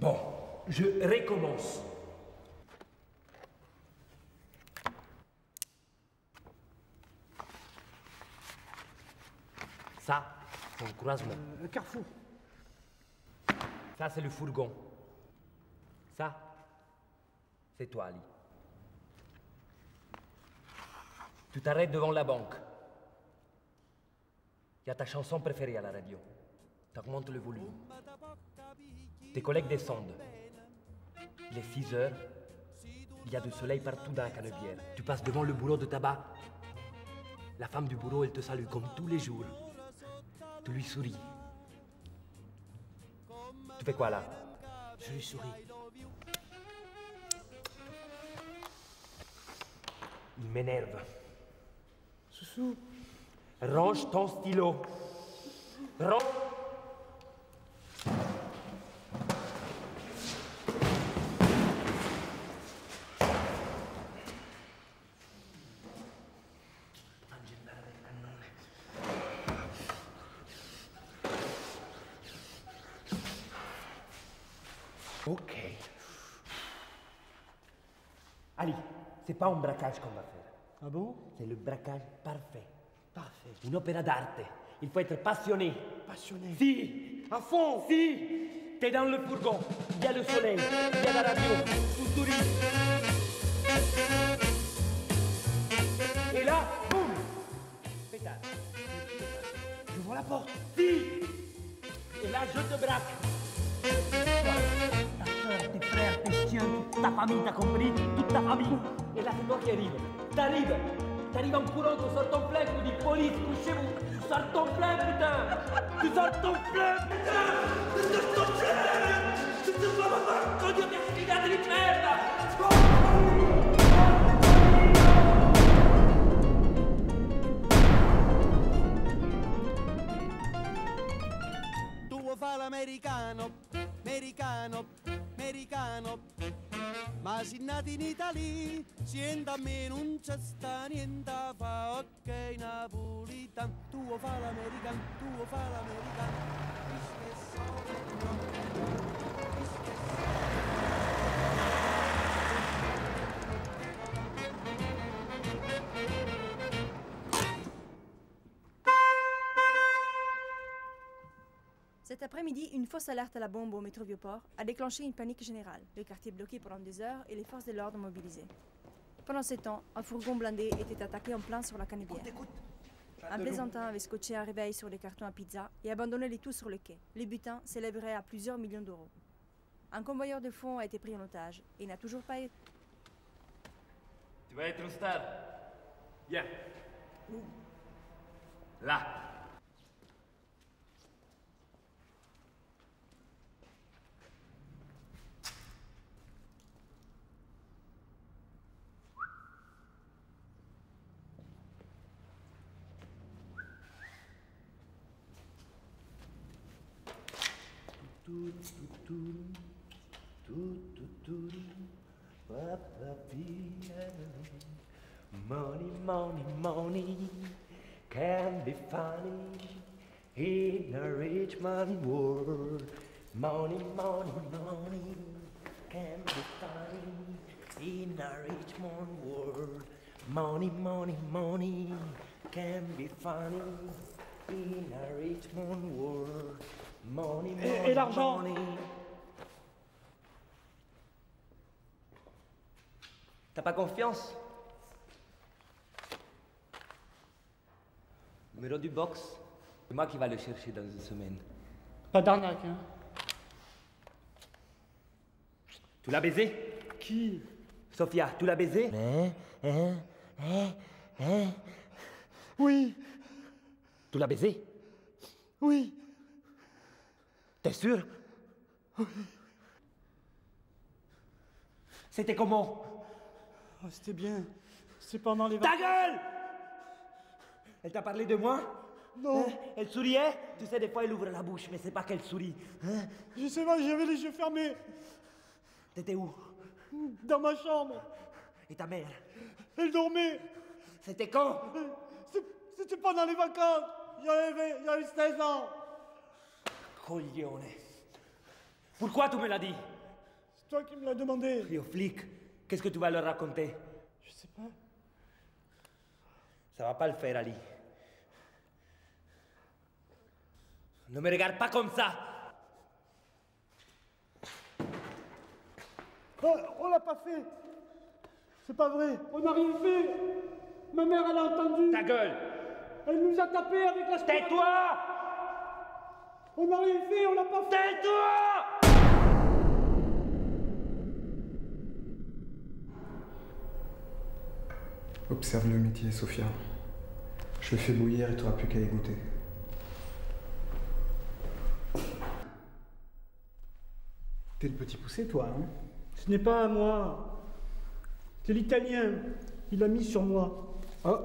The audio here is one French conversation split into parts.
Bon, je recommence. Ça, c'est un croisement. Euh, carrefour. Ça, c'est le fourgon. Ça, c'est toi, Ali. Tu t'arrêtes devant la banque. Il y a ta chanson préférée à la radio. Tu augmentes le volume. Tes collègues descendent. Il est 6 heures. Il y a du soleil partout dans la canebière. Tu passes devant le bureau de tabac. La femme du bureau, elle te salue comme tous les jours. Tu lui souris. Tu fais quoi là? Je lui souris. Il m'énerve. Soussou. Range ton stylo. Range. Ok. Ali, c'est pas un braquage qu'on va faire. Ah bon? C'est le braquage parfait. Parfait. Une opéra d'arte. Il faut être passionné. Passionné. Si, À fond si, t'es dans le fourgon. Il y a le soleil, il y a la radio, tout sourit. Et là, boum Pétard. J'ouvre la porte. Si Et là, je te braque. Toute ta famille, t'as compris Toute ta famille. Et là, c'est toi qui arrives. T'arrives. T'arrives en courant, tu sors ton plein, tu dis police, couchez-vous. Tu sors ton plein, putain Tu sors ton plein, putain Tu sors ton plein Tu nati in Italia, siendo a me non c'è sta niente, fa ok napolitan, tuo fa l'american, tuo fa l'american, après-midi, une fausse alerte à la bombe au métro Vieux-Port a déclenché une panique générale. Le quartier bloqué pendant des heures et les forces de l'ordre mobilisées. Pendant ce temps, un fourgon blindé était attaqué en plein sur la canebière. Un plaisantin avait scotché un réveil sur les cartons à pizza et abandonné les tout sur le quai. Le butin s'élèverait à plusieurs millions d'euros. Un convoyeur de fonds a été pris en otage et n'a toujours pas été... Tu vas être une star. Viens. Là. Money, money, money can be funny in a rich man world. Money, money, money can be funny in a rich man world. Money, money, money can be funny in a rich man world. Money, money, Et- et l'argent. T'as pas confiance? Numéro du box. C'est moi qui va le chercher dans une semaine. Pas d'arnaque, hein. Tu l'as baisé? Qui? Sophia, tu l'as baisé? Oui, Tu l'as baisé? Oui. T'es sûr? C'était comment? Oh, C'était bien. C'est pendant les Ta vacances. gueule Elle t'a parlé de moi? Non. Hein? Elle souriait? Tu sais, des fois, elle ouvre la bouche, mais c'est pas qu'elle sourit. Hein? Je sais pas, j'avais les yeux fermés. T'étais où? Dans ma chambre. Et ta mère? Elle dormait. C'était quand? C'est- C'était pendant les vacances. J'avais 16 ans. Coglione. Pourquoi tu me l'as dit? C'est toi qui me l'as demandé. Et aux flics, qu'est-ce que tu vas leur raconter? Je sais pas. Ça va pas le faire, Ali. Ne me regarde pas comme ça Oh, on l'a pas fait. C'est pas vrai. On n'a rien fait. Ma mère, elle a entendu. Ta gueule Elle nous a tapé avec la Tais-toi On n'a rien fait, on l'a pas fait. Tais-toi Observe le métier, Sophia. Je le fais bouillir et tu n'auras plus qu'à y goûter. T'es le petit poussé, toi, hein? Ce n'est pas à moi. C'est l'italien. Il l'a mis sur moi. Oh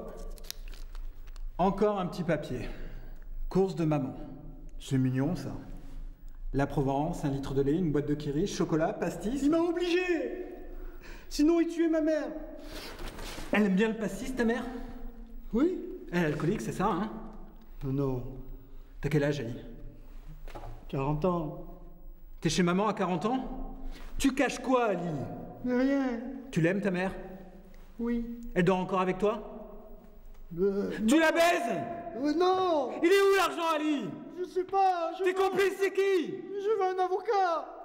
Encore un petit papier. Course de maman. C'est mignon, ça. La Provence, un litre de lait, une boîte de kirish, chocolat, pastis. Il m'a obligé. Sinon, il tuait ma mère. Elle aime bien le pastis, ta mère? Oui Elle est alcoolique, c'est ça, hein? Non, non. T'as quel âge, Ali 40 ans. T'es chez maman à 40 ans? Tu caches quoi, Ali rien. Tu l'aimes, ta mère? Oui. Elle dort encore avec toi? Euh, Tu la baises? Euh, non Il est où l'argent, Ali Je sais pas. Je Tes veux... complices, c'est qui? Je veux un avocat.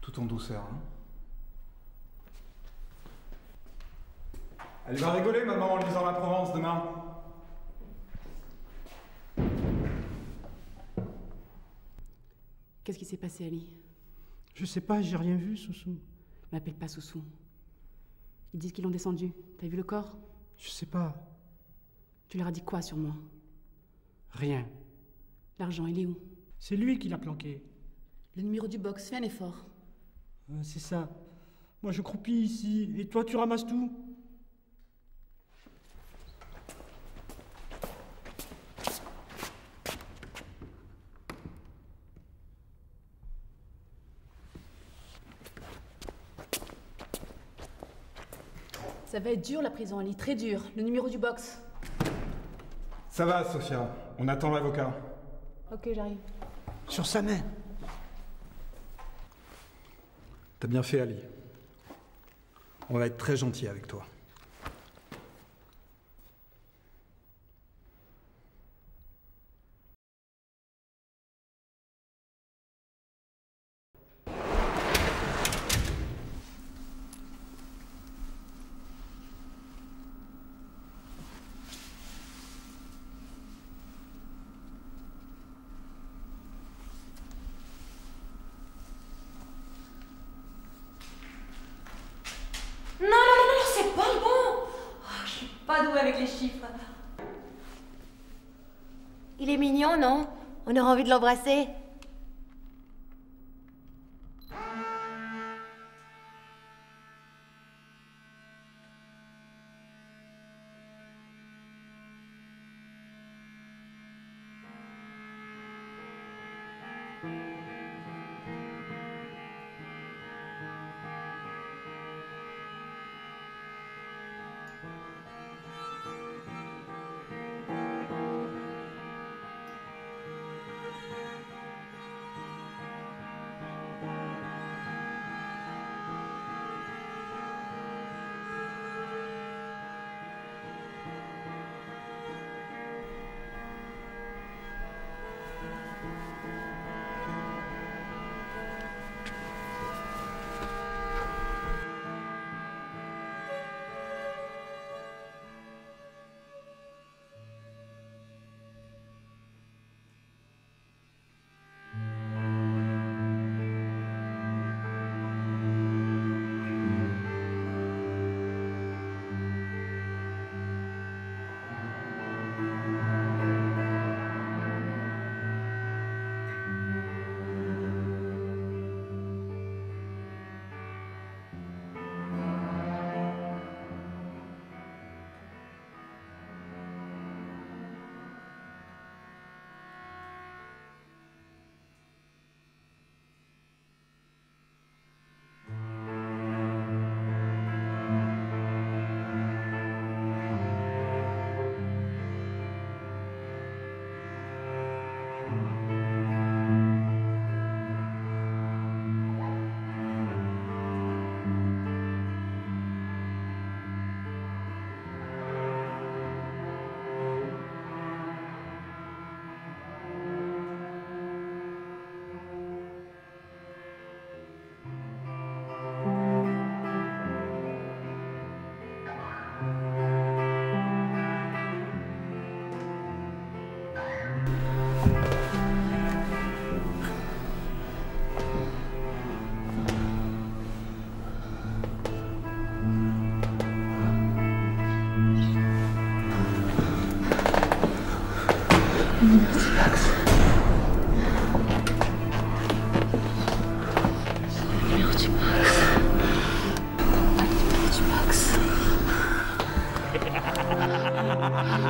Tout en douceur, hein Elle va rigoler, maman, en lisant la Provence demain. Qu'est-ce qui s'est passé, Ali? Je sais pas, j'ai rien vu, Soussou. M'appelle pas Soussou. Ils disent qu'ils l'ont descendu. T'as vu le corps? Je sais pas. Tu leur as dit quoi sur moi? Rien. L'argent, il est où? C'est lui qui l'a planqué. Le numéro du box, fais un effort. Euh, c'est ça. Moi, je croupis ici. Et toi, tu ramasses tout? Ça va être dur la prison, Ali, très dur. Le numéro du box. Ça va, Sophia. On attend l'avocat. Ok, j'arrive. Sur sa main. T'as bien fait, Ali. On va être très gentil avec toi. Non, non, non, non, c'est pas le bon oh, Je avec les chiffres. Il est mignon, non? On aurait envie de l'embrasser.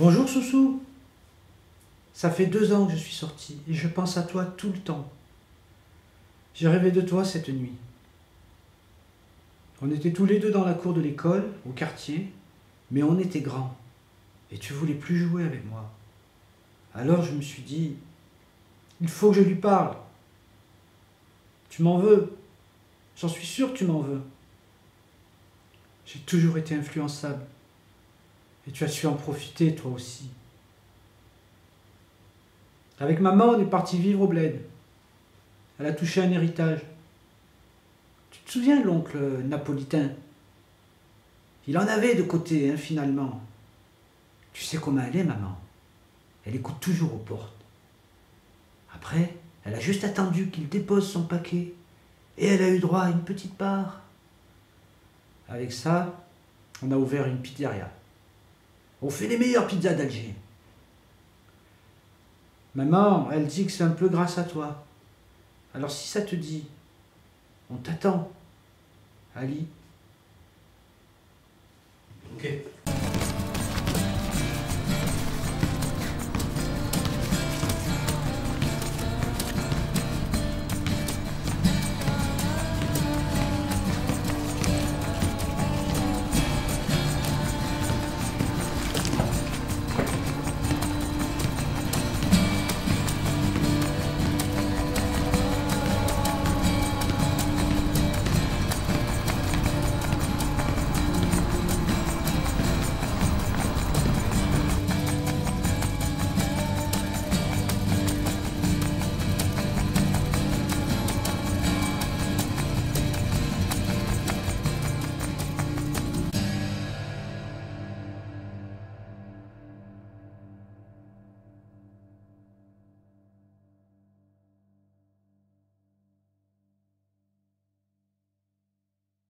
Bonjour Soussou. Ça fait deux ans que je suis sorti et je pense à toi tout le temps. J'ai rêvé de toi cette nuit. On était tous les deux dans la cour de l'école, au quartier, mais on était grands et tu voulais plus jouer avec moi. Alors je me suis dit, il faut que je lui parle. Tu m'en veux? J'en suis sûr que tu m'en veux. J'ai toujours été influençable. Et tu as su en profiter, toi aussi. Avec maman, on est parti vivre au bled. Elle a touché un héritage. Tu te souviens l'oncle napolitain? Il en avait de côté, hein, finalement. Tu sais comment elle est, maman? Elle écoute toujours aux portes. Après, elle a juste attendu qu'il dépose son paquet. Et elle a eu droit à une petite part. Avec ça, on a ouvert une pizzeria. On fait les meilleures pizzas d'Alger. Maman, elle dit que c'est un peu grâce à toi. Alors si ça te dit, on t'attend. Ali Ok.